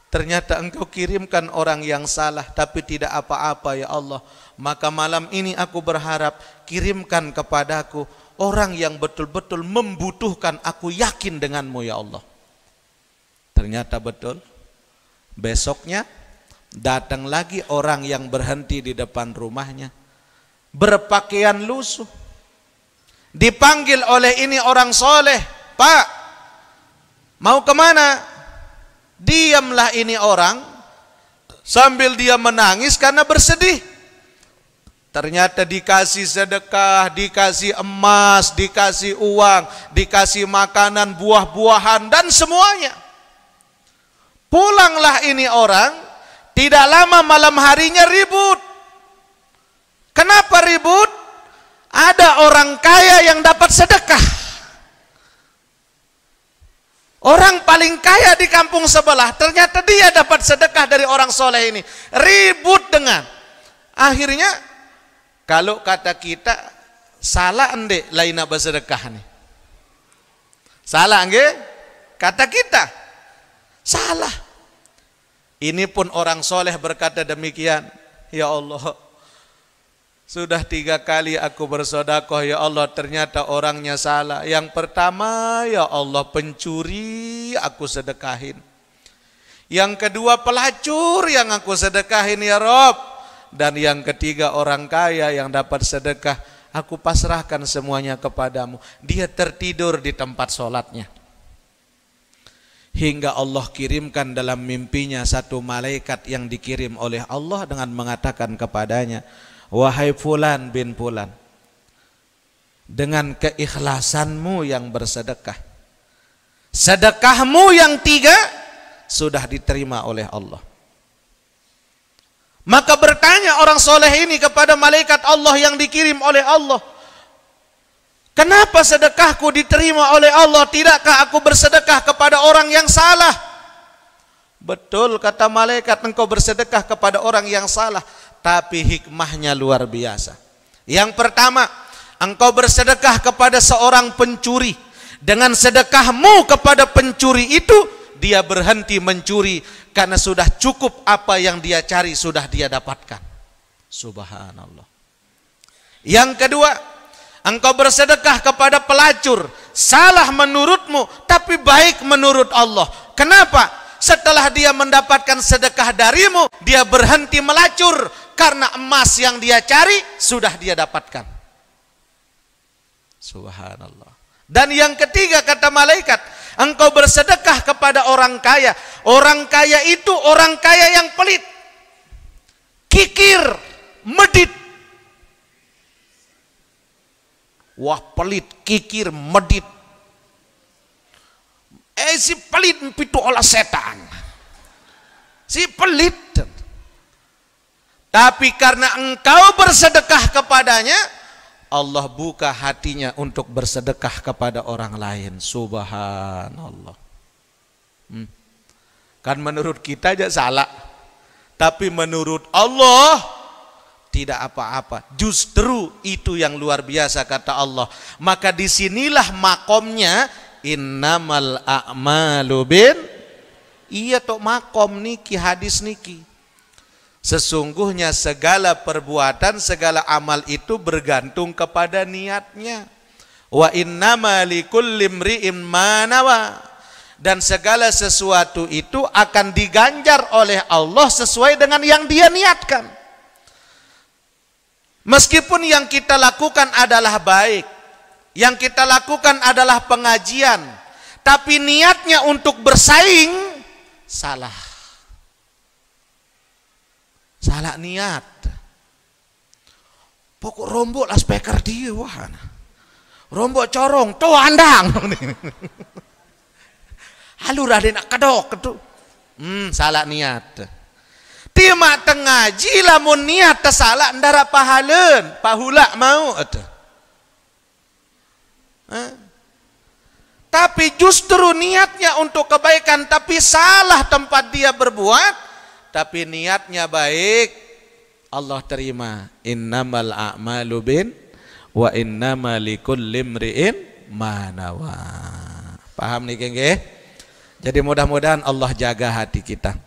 Ternyata engkau kirimkan orang yang salah tapi tidak apa-apa ya Allah. Maka malam ini aku berharap kirimkan kepadaku orang yang betul-betul membutuhkan aku yakin denganmu ya Allah Ternyata betul. Besoknya datang lagi orang yang berhenti di depan rumahnya. Berpakaian lusuh. Dipanggil oleh ini orang soleh. Pak, mau ke mana? Diamlah ini orang. Sambil dia menangis karena bersedih. Ternyata dikasih sedekah, dikasih emas, dikasih uang, dikasih makanan, buah-buahan, dan semuanya. Pulanglah ini orang, tidak lama malam harinya ribut. Kenapa ribut? Ada orang kaya yang dapat sedekah. Orang paling kaya di kampung sebelah, ternyata dia dapat sedekah dari orang soleh ini. Ribut dengan. Akhirnya, kalau kata kita, salah ende lainnya bersedekah nih. Salah enggak? Kata kita, Salah. Ini pun orang soleh berkata demikian. Ya Allah, sudah tiga kali aku bersodakoh ya Allah ternyata orangnya salah. Yang pertama ya Allah pencuri aku sedekahin. Yang kedua pelacur yang aku sedekahin ya Rob. Dan yang ketiga orang kaya yang dapat sedekah. Aku pasrahkan semuanya kepadamu. Dia tertidur di tempat sholatnya hingga Allah kirimkan dalam mimpinya satu malaikat yang dikirim oleh Allah dengan mengatakan kepadanya wahai fulan bin fulan dengan keikhlasanmu yang bersedekah sedekahmu yang tiga sudah diterima oleh Allah. Maka bertanya orang soleh ini kepada malaikat Allah yang dikirim oleh Allah Kenapa sedekahku diterima oleh Allah? Tidakkah aku bersedekah kepada orang yang salah? Betul kata malaikat engkau bersedekah kepada orang yang salah. Tapi hikmahnya luar biasa. Yang pertama, engkau bersedekah kepada seorang pencuri. Dengan sedekahmu kepada pencuri itu, dia berhenti mencuri. Karena sudah cukup apa yang dia cari, sudah dia dapatkan. Subhanallah. Yang kedua, Engkau bersedekah kepada pelacur, salah menurutmu, tapi baik menurut Allah. Kenapa? Setelah dia mendapatkan sedekah darimu, dia berhenti melacur karena emas yang dia cari sudah dia dapatkan. Subhanallah. Dan yang ketiga kata malaikat, engkau bersedekah kepada orang kaya. Orang kaya itu orang kaya yang pelit. Kikir, medit, Wah pelit, kikir, medit. Eh si pelit pitu olah setan. Si pelit. Tapi karena engkau bersedekah kepadanya, Allah buka hatinya untuk bersedekah kepada orang lain. Subhanallah. Hmm. Kan menurut kita aja salah. Tapi menurut Allah tidak apa-apa. Justru itu yang luar biasa kata Allah. Maka di sinilah makomnya innamal a'malu bin iya tok makom niki hadis niki. Sesungguhnya segala perbuatan, segala amal itu bergantung kepada niatnya. Wa innama likulli. Dan segala sesuatu itu akan diganjar oleh Allah sesuai dengan yang dia niatkan. Meskipun yang kita lakukan adalah baik, yang kita lakukan adalah pengajian, tapi niatnya untuk bersaing salah. salah niat. Pokok rombok lah speaker dia wah. Rombok corong tuh andang. Halu raden nak kedok ketu hmm salah niat timak tengaji lamun niat tersalah ndara pahalen. Pahula mau atuh. Tapi justru niatnya untuk kebaikan tapi salah tempat dia berbuat tapi niatnya baik Allah terima. Innamal a'malu bin wa innama likulli imri'in ma paham nih nggih jadi mudah-mudahan Allah jaga hati kita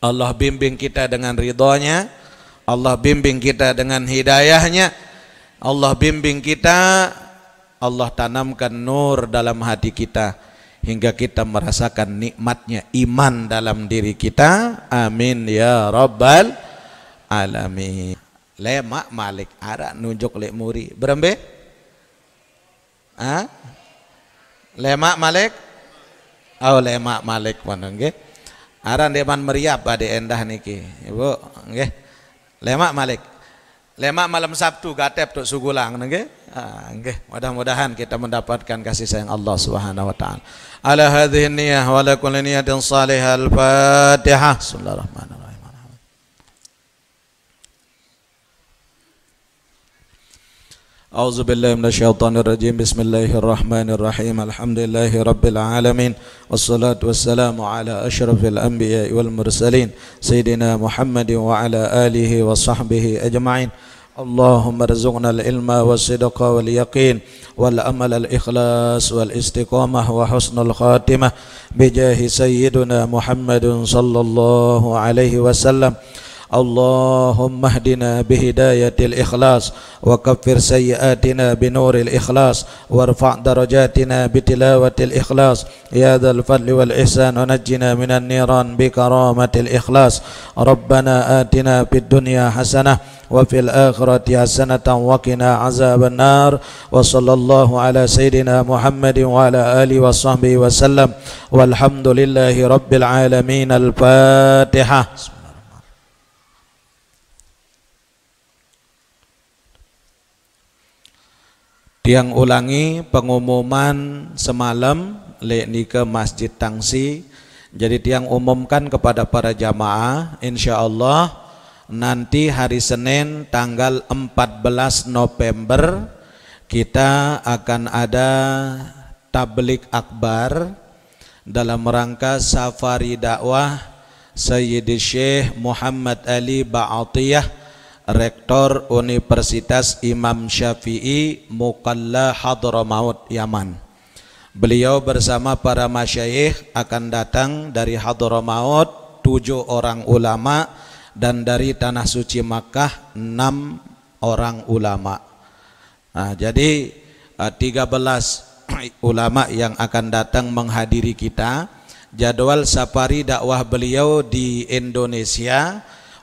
Allah bimbing kita dengan ridhonya Allah bimbing kita dengan hidayahnya Allah bimbing kita Allah tanamkan nur dalam hati kita hingga kita merasakan nikmatnya iman dalam diri kita. Amin ya rabbal alamin. Lemak malik ara nunjuk lek muri. Berembe? Ah lemak malik? Oh lemak malik pun nggih aran deman meriap ade endah niki ibu nggih lemak malik lemak malam Sabtu gatep tuk sugulang nggih Ah, mudah-mudahan kita mendapatkan kasih sayang Allah Subhanahu wa taala. Ala hadhihi niyyah wa ala kulli salihah al-Fatihah. Bismillahirrahmanirrahim. أعوذ بالله من الشيطان الرجيم. بسم الله الرحمن الرحيم. الحمد لله رب العالمين. والصلاة والسلام على أشرف الأنبياء والمرسلين سيدنا محمد وعلى آله وصحبه أجمعين. اللهم ارزقنا العلم والصدق واليقين والأمل الإخلاص والاستقامة وحسن الخاتمة بجاه سيدنا محمد صلى الله عليه وسلم. اللهم اهدنا بهداية الإخلاص وكفر سيئاتنا بنور الإخلاص وارفع درجاتنا بتلاوة الإخلاص. يا ذا الفضل والإحسان ونجنا من النيران بكرامة الإخلاص. ربنا آتنا في الدنيا حسنة وفي الآخرة حسنة وقنا عذاب النار. وصلى الله على سيدنا محمد وعلى آله وصحبه وسلم. والحمد لله رب العالمين. الفاتحة. Tiang ulangi pengumuman semalam lekni ke Masjid Tangsi. Jadi tiang umumkan kepada para jamaah insyaallah nanti hari Senin tanggal 14 November kita akan ada tablik akbar dalam rangka safari dakwah Sayyidi Syekh Muhammad Ali Ba'atiyah Rektor Universitas Imam Syafi'i Mukalla Hadramaut Yaman. Beliau bersama para masyayikh akan datang dari Hadramaut tujuh orang ulama dan dari tanah suci Makkah enam orang ulama. Nah, jadi 13 eh, ulama yang akan datang menghadiri kita. Jadwal safari dakwah beliau di Indonesia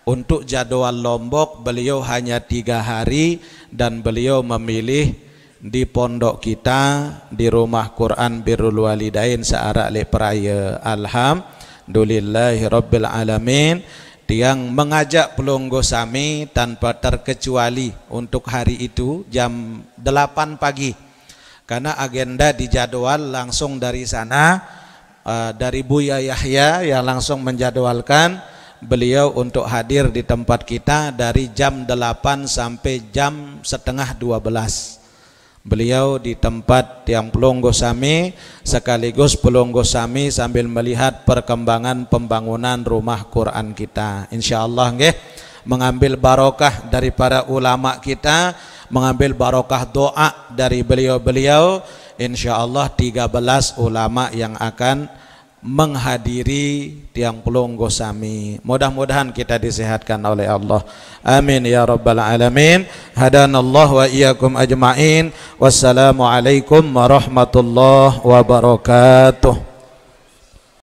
untuk jadwal Lombok beliau hanya tiga hari dan beliau memilih di pondok kita di rumah Quran Birrul Walidain searah le peraya Rabbil Alamin. Yang mengajak pelonggo sami tanpa terkecuali untuk hari itu jam 8 pagi. Karena agenda di jadwal langsung dari sana uh, dari Buya Yahya yang langsung menjadwalkan beliau untuk hadir di tempat kita dari jam 8 sampai jam setengah 12 beliau di tempat yang Pelonggo Sami sekaligus Pelonggo Sami sambil melihat perkembangan pembangunan rumah Quran kita. Insyaallah nggih mengambil barokah dari para ulama kita mengambil barokah doa dari beliau-beliau. Insyaallah 13 ulama yang akan menghadiri tiang pelunggu sami. Mudah-mudahan kita disehatkan oleh Allah. Amin ya rabbal alamin. Hadanallahu wa iyyakum ajmain. Wassalamualaikum warahmatullahi wabarakatuh.